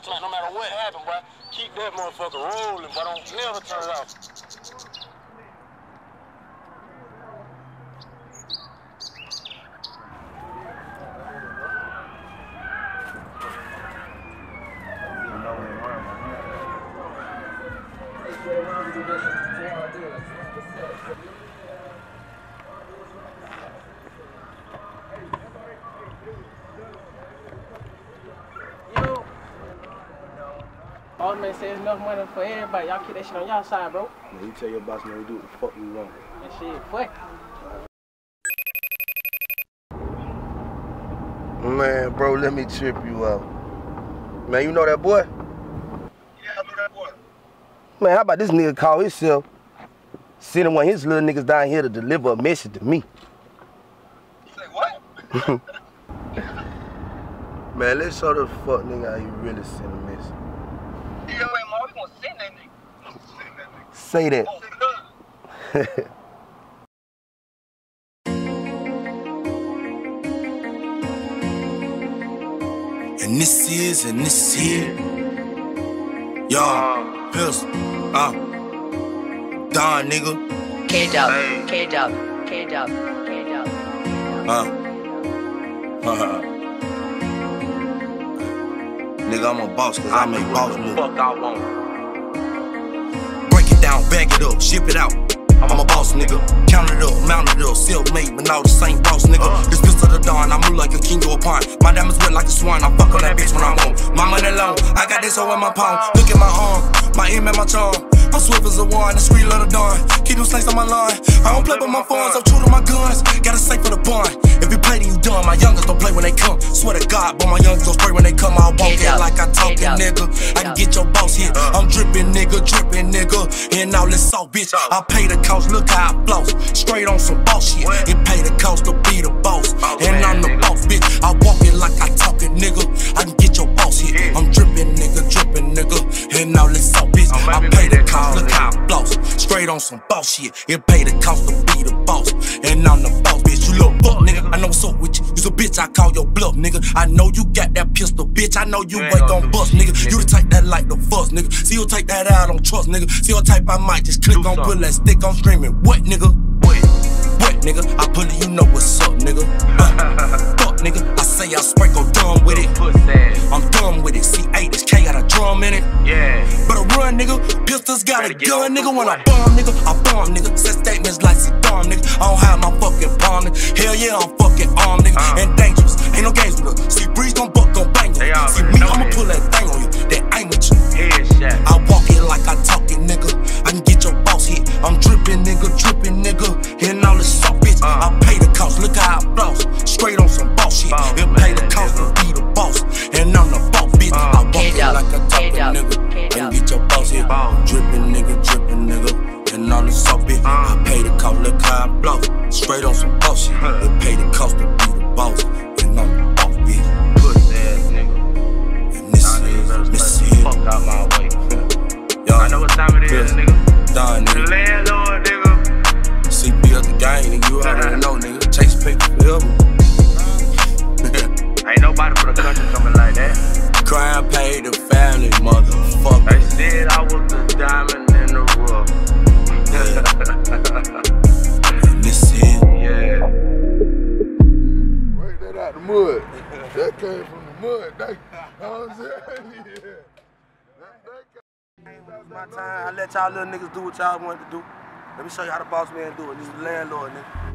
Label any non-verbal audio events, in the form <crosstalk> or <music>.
telling you, no matter what happens, bro, keep that motherfucker rolling, bro. Don't never turn it off. All man says enough money for everybody. Y'all keep that shit on y'all side, bro. Man, you tell your boss man you do what the fuck you want. That shit, fuck. Man, bro, let me trip you out. Man, you know that boy? Yeah, I know that boy. Man, how about this nigga call himself sending one of his little niggas down here to deliver a message to me? You say what? <laughs> Man, let's show the fuck nigga how you really send a message. Yeah, wait, man, we gonna send that nigga. Send that nigga. Say that. Oh. <laughs> And this is, and this is here. Y'all, pistol, uh, Don, nigga, K dub, K dub, K dub, K dub. uh. Uh-huh. Nigga, I'm a boss, cause I make boss moves. Fuck I want. Down, bag it up, ship it out. I'm a boss, nigga. Count it up, mount it up, self made, but all the same boss, nigga. Uh. This Pistol Da Don, I move like a king or a pawn. My diamonds wet like a swan, I fuck on that bitch when I'm on. My money long, I got this hoe in my palm. Look at my arm, my aim and my charm. I'm swift as a wine, the street of the dawn. Keep them snakes on my line. I don't play with my phones, I'm true to my guns. Got a safe for the bond. If you play, then you done. My youngers don't play when they come. Swear to God, but my youngers don't spray when they come. I walk Get in up, like I talk get it, up, nigga. I can get your boss hit. I'm dripping, nigga, dripping, nigga. And all this salt, bitch. I pay the cost, look how I flows. Straight on some boss shit. It pay the cost to be the boss. And I'm the boss, bitch. I walk it like I talk it, nigga. I can get your boss hit. I'm dripping, nigga, dripping, nigga. And all this salt, bitch. I pay the cost, look how I flows. Straight on some boss shit. It pay the cost to be the boss. And I'm the boss, bitch. You little fuck, nigga. I know what's up with you. You's a bitch, I call your bluff, nigga. I know you got that pistol, bitch. I know you ain't gon' bust, nigga. You the type that like the fuss, nigga. See you take that out on trust, nigga. See your type I might just click on, pull that stick on screaming. What, nigga? What? What, nigga? I pull it, you know what's up, nigga. Say I spray, go dumb with it. I'm done with it. C8, this K got a drum in it. Yeah. Better run, nigga. Pistols got a Better gun, nigga. When I bomb, nigga, I bomb, nigga. Set statements like Saddam, nigga. I don't have my fucking palm, nigga. Hell yeah, I'm fucking armed, nigga. Uh. And dangerous. Ain't no games with us. See, breeze gon' buck, gon' bang you. See me, I'ma pull that thing on you. That ain't with you. Headshot. I walk it like I talk it, nigga. I can get your boss hit. I'm dripping, nigga, dripping, nigga. And all this salt, Look how I flows. Straight on some boss shit. It pay the cost to be the boss. And I'm the boss, bitch. Pussy ass nigga. And this Nah, is, this is, the fuck out my way. y'all. I know what time it is, nigga. Done, The nigga. landlord, nigga. CP of the gang, nigga. You already <laughs> know, nigga. Chase paper forever. <laughs> Ain't nobody for the country coming like that. Crime paid the family, motherfucker. They said I was the diamond That came from the mud. That, you know what I'm saying? <laughs> Yeah. That, that My time, I let y'all little niggas do what y'all want to do. Let me show you how the boss man do it. This is the landlord, nigga.